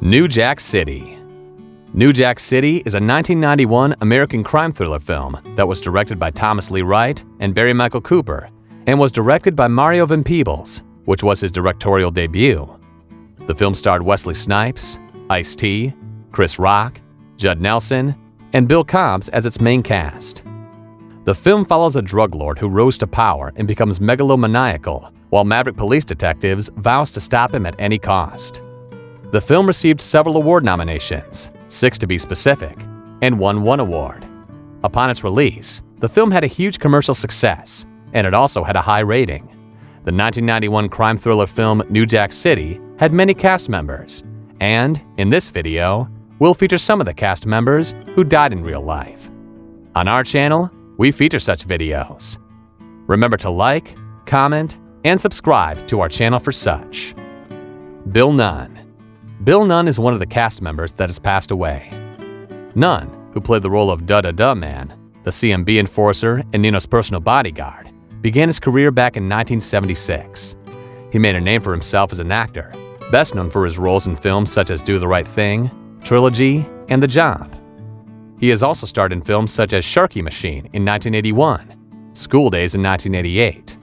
New Jack City. New Jack City is a 1991 American crime thriller film that was directed by Thomas Lee Wright and Barry Michael Cooper and was directed by Mario Van Peebles, which was his directorial debut. The film starred Wesley Snipes, Ice-T, Chris Rock, Judd Nelson, and Bill Cobbs as its main cast. The film follows a drug lord who rose to power and becomes megalomaniacal, while Maverick police detectives vows to stop him at any cost. The film received several award nominations, six to be specific, and won one award. Upon its release, the film had a huge commercial success, and it also had a high rating. The 1991 crime thriller film New Jack City had many cast members, and, in this video, we'll feature some of the cast members who died in real life. On our channel, we feature such videos. Remember to like, comment, and subscribe to our channel for such. Bill Nunn Bill Nunn is one of the cast members that has passed away. Nunn, who played the role of Duh Duh Duh Man, the CMB enforcer and Nino's personal bodyguard, began his career back in 1976. He made a name for himself as an actor, best known for his roles in films such as Do the Right Thing, Trilogy, and The Job. He has also starred in films such as Sharky Machine in 1981, School Daze in 1988,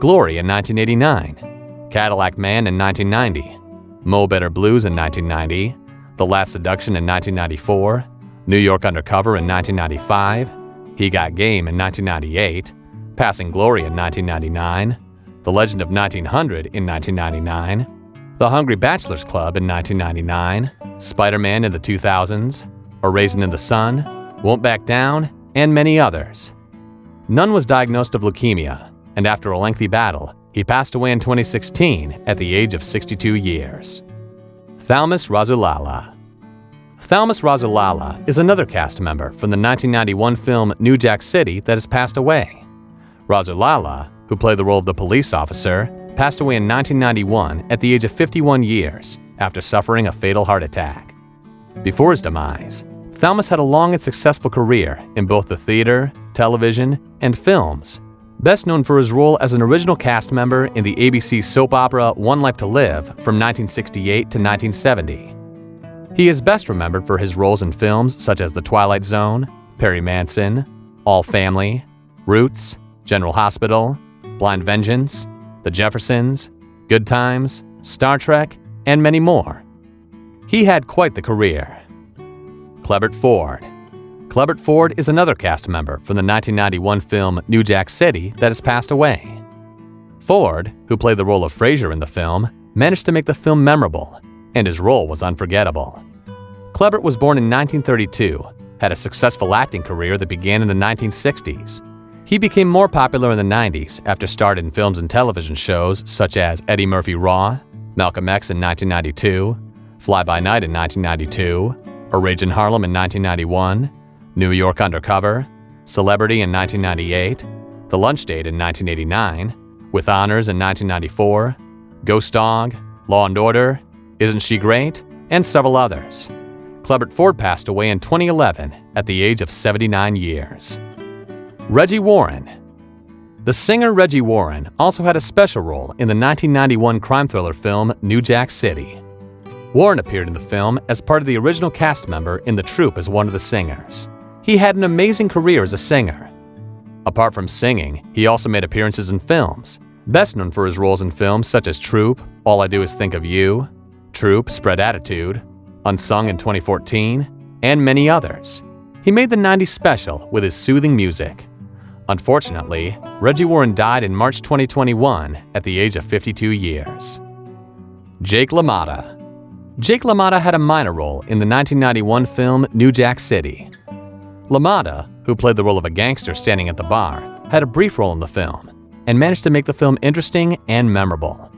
Glory in 1989, Cadillac Man in 1990, Mo Better Blues in 1990, The Last Seduction in 1994, New York Undercover in 1995, He Got Game in 1998, Passing Glory in 1999, The Legend of 1900 in 1999, The Hungry Bachelors Club in 1999, Spider-Man in the 2000s, A Raisin in the Sun, Won't Back Down, and many others. Nunn was diagnosed of leukemia, and after a lengthy battle, he passed away in 2016 at the age of 62 years. Thalmus Rasulala Thalmus Rasulala is another cast member from the 1991 film New Jack City that has passed away. Rasulala, who played the role of the police officer, passed away in 1991 at the age of 51 years after suffering a fatal heart attack. Before his demise, Thalmus had a long and successful career in both the theater, television, and films, best known for his role as an original cast member in the ABC soap opera One Life to Live from 1968 to 1970. He is best remembered for his roles in films such as The Twilight Zone, Perry Mason, All Family, Roots, General Hospital, Blind Vengeance, The Jeffersons, Good Times, Star Trek, and many more. He had quite the career. Clebert Ford Clebert Ford is another cast member from the 1991 film New Jack City that has passed away. Ford, who played the role of Frasier in the film, managed to make the film memorable, and his role was unforgettable. Clebert was born in 1932, had a successful acting career that began in the 1960s. He became more popular in the 90s after starring in films and television shows such as Eddie Murphy Raw, Malcolm X in 1992, Fly By Night in 1992, A Rage in Harlem in 1991, New York Undercover, Celebrity in 1998, The Lunch Date in 1989, With Honors in 1994, Ghost Dog, Law and Order, Isn't She Great, and several others. Clebert Ford passed away in 2011 at the age of 79 years. Reggie Warren The singer Reggie Warren also had a special role in the 1991 crime thriller film New Jack City. Warren appeared in the film as part of the original cast member in the troupe as one of the singers. He had an amazing career as a singer. Apart from singing, he also made appearances in films, best known for his roles in films such as Troop, All I Do Is Think of You, Troop, Spread Attitude, Unsung in 2014, and many others. He made the 90s special with his soothing music. Unfortunately, Reggie Warren died in March 2021 at the age of 52 years. Jake LaMotta Jake LaMotta had a minor role in the 1991 film New Jack City. LaMotta, who played the role of a gangster standing at the bar, had a brief role in the film and managed to make the film interesting and memorable.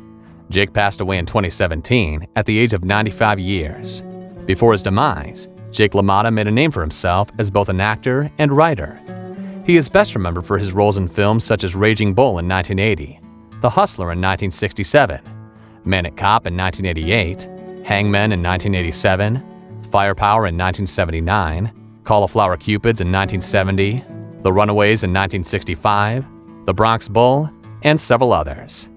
Jake passed away in 2017 at the age of 95 years. Before his demise, Jake LaMotta made a name for himself as both an actor and writer. He is best remembered for his roles in films such as Raging Bull in 1980, The Hustler in 1967, Maniac Cop in 1988, Hangmen in 1987, Firepower in 1979, Cauliflower Cupids in 1970, The Runaways in 1965, The Bronx Bull, and several others.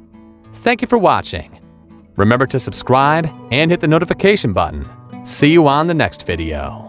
Thank you for watching. Remember to subscribe and hit the notification button See you on the next video.